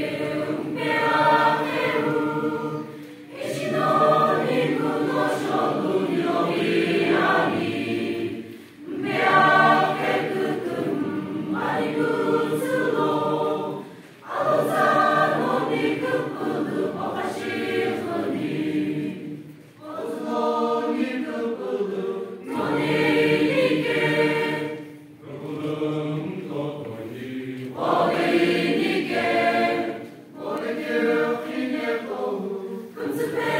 Come to